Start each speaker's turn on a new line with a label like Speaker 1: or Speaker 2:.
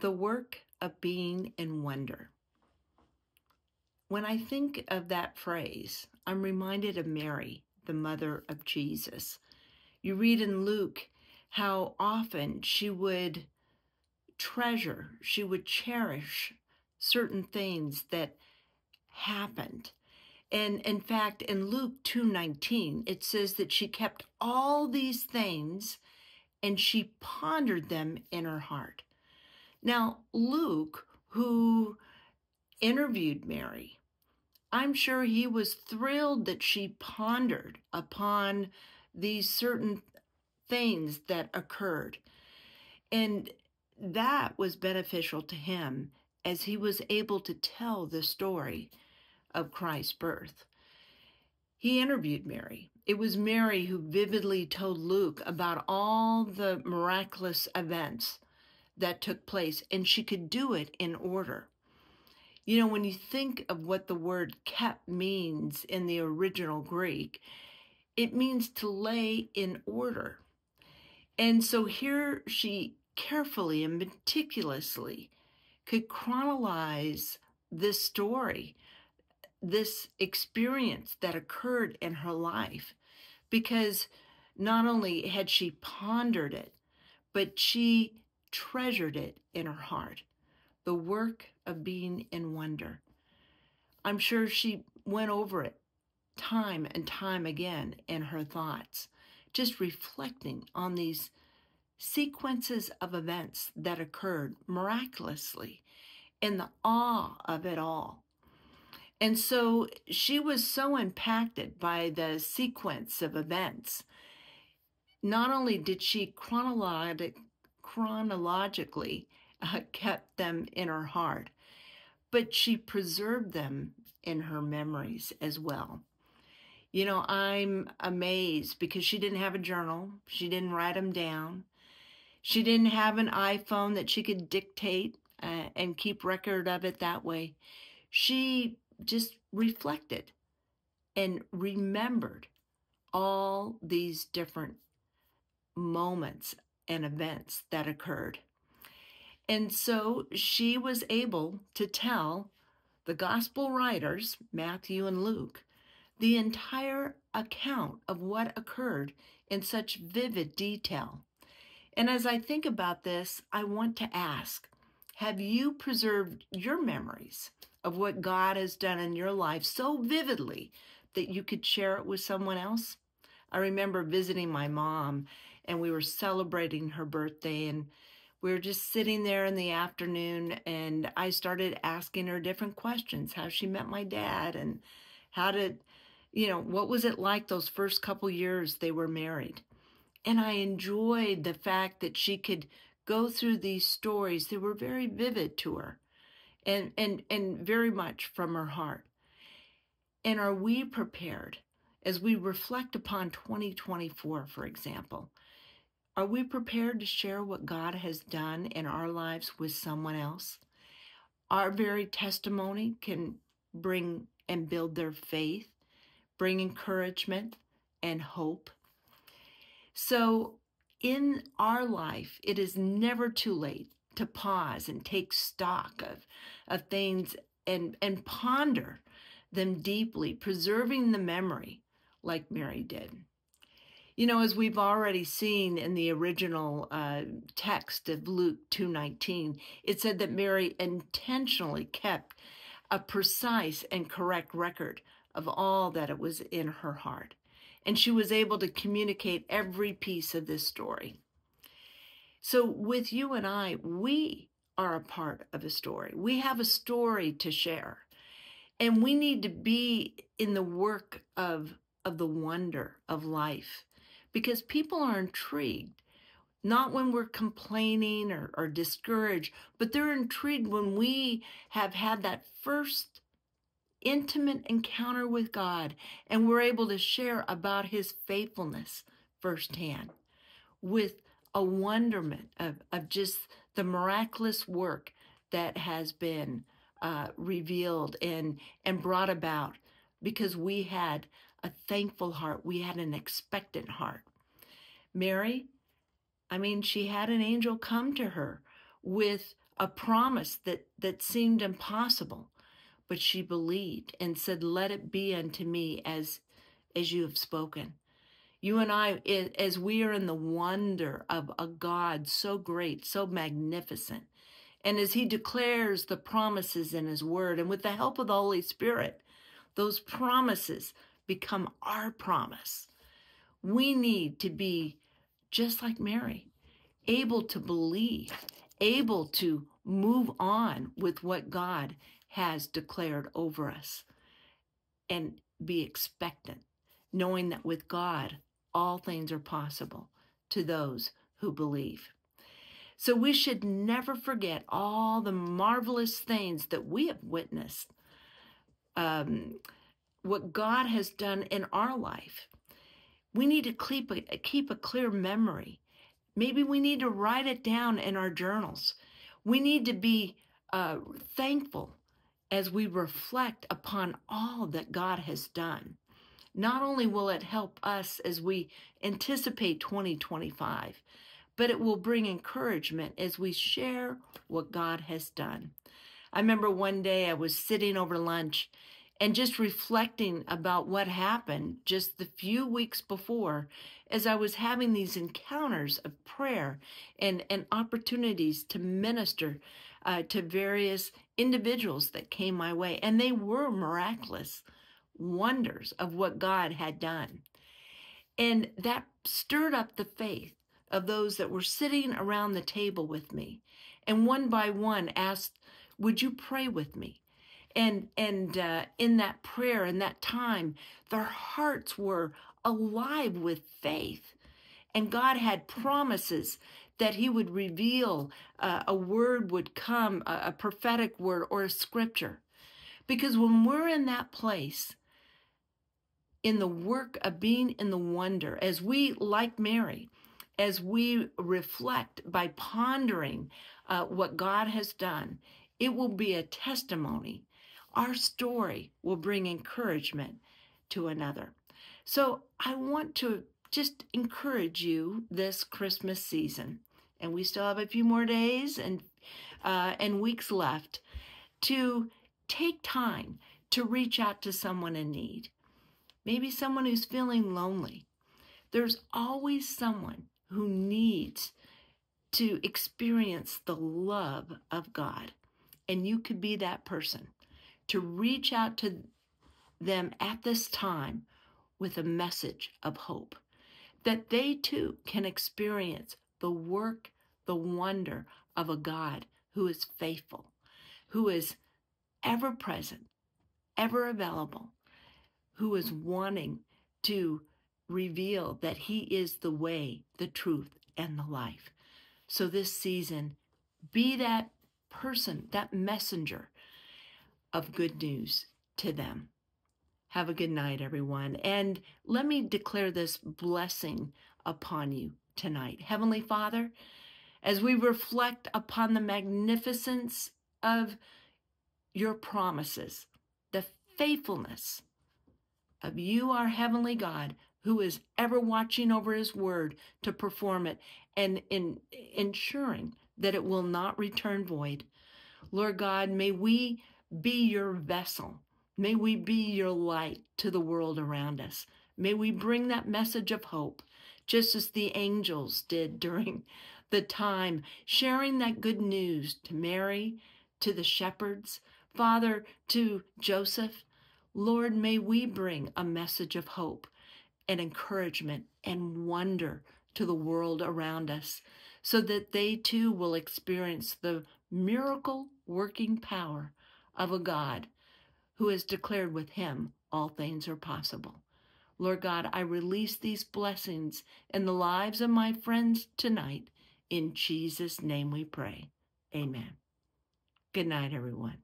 Speaker 1: the work of being in wonder. When I think of that phrase, I'm reminded of Mary, the mother of Jesus. You read in Luke how often she would treasure, she would cherish certain things that happened. And in fact, in Luke 2:19, it says that she kept all these things and she pondered them in her heart. Now, Luke, who interviewed Mary, I'm sure he was thrilled that she pondered upon these certain things that occurred. And that was beneficial to him as he was able to tell the story of Christ's birth. He interviewed Mary. It was Mary who vividly told Luke about all the miraculous events that took place, and she could do it in order. You know, when you think of what the word kept means in the original Greek, it means to lay in order. And so here she carefully and meticulously could chronologize this story, this experience that occurred in her life, because not only had she pondered it, but she treasured it in her heart. The work of being in wonder. I'm sure she went over it time and time again in her thoughts, just reflecting on these sequences of events that occurred miraculously in the awe of it all. And so she was so impacted by the sequence of events. Not only did she chronologic, chronologically uh, kept them in her heart, but she preserved them in her memories as well. You know, I'm amazed because she didn't have a journal. She didn't write them down. She didn't have an iPhone that she could dictate uh, and keep record of it that way. She just reflected and remembered all these different moments and events that occurred. And so she was able to tell the gospel writers, Matthew and Luke, the entire account of what occurred in such vivid detail. And as I think about this, I want to ask Have you preserved your memories of what God has done in your life so vividly that you could share it with someone else? I remember visiting my mom and we were celebrating her birthday and we were just sitting there in the afternoon and I started asking her different questions how she met my dad and how did you know what was it like those first couple years they were married and I enjoyed the fact that she could go through these stories that were very vivid to her and, and, and very much from her heart. And are we prepared as we reflect upon 2024, for example? Are we prepared to share what God has done in our lives with someone else? Our very testimony can bring and build their faith, bring encouragement and hope. So, in our life, it is never too late to pause and take stock of, of things and, and ponder them deeply, preserving the memory like Mary did. You know, as we've already seen in the original uh, text of Luke 2:19, it said that Mary intentionally kept a precise and correct record of all that it was in her heart and she was able to communicate every piece of this story. So, with you and I, we are a part of a story. We have a story to share, and we need to be in the work of, of the wonder of life because people are intrigued. Not when we're complaining or, or discouraged, but they're intrigued when we have had that first intimate encounter with God and we're able to share about his faithfulness firsthand with a wonderment of, of just the miraculous work that has been uh, revealed and, and brought about because we had a thankful heart. We had an expectant heart. Mary, I mean, she had an angel come to her with a promise that, that seemed impossible, but she believed and said, Let it be unto me as, as you have spoken. You and I, as we are in the wonder of a God so great, so magnificent, and as He declares the promises in His Word, and with the help of the Holy Spirit, those promises become our promise. We need to be just like Mary, able to believe, able to move on with what God has declared over us, and be expectant, knowing that with God, all things are possible to those who believe. So we should never forget all the marvelous things that we have witnessed, um, what God has done in our life. We need to keep a, keep a clear memory. Maybe we need to write it down in our journals. We need to be uh, thankful as we reflect upon all that God has done. Not only will it help us as we anticipate 2025, but it will bring encouragement as we share what God has done. I remember one day I was sitting over lunch and just reflecting about what happened just the few weeks before as I was having these encounters of prayer and, and opportunities to minister uh, to various individuals that came my way. And they were miraculous wonders of what God had done. And that stirred up the faith of those that were sitting around the table with me. And one by one asked, Would you pray with me? And, and uh, in that prayer, in that time, their hearts were alive with faith. And God had promises that He would reveal uh, a word would come, a, a prophetic word or a scripture. Because when we're in that place, in the work of being in the wonder, as we, like Mary, as we reflect by pondering uh, what God has done, it will be a testimony. Our story will bring encouragement to another. So I want to just encourage you this Christmas season, and we still have a few more days and uh, and weeks left to take time to reach out to someone in need maybe someone who's feeling lonely. There's always someone who needs to experience the love of God. And you could be that person to reach out to them at this time with a message of hope that they too can experience the work, the wonder of a God who is faithful, who is ever present, ever available, who is wanting to reveal that He is the way, the truth, and the life. So this season, be that person, that messenger of good news to them. Have a good night, everyone. And let me declare this blessing upon you tonight. Heavenly Father, as we reflect upon the magnificence of your promises, the faithfulness of you, our heavenly God, who is ever watching over his word to perform it and in ensuring that it will not return void. Lord God, may we be your vessel. May we be your light to the world around us. May we bring that message of hope, just as the angels did during the time, sharing that good news to Mary, to the shepherds, Father, to Joseph, Lord, may we bring a message of hope and encouragement and wonder to the world around us so that they too will experience the miracle working power of a God who has declared with him all things are possible. Lord God, I release these blessings in the lives of my friends tonight. In Jesus' name we pray. Amen. Good night, everyone.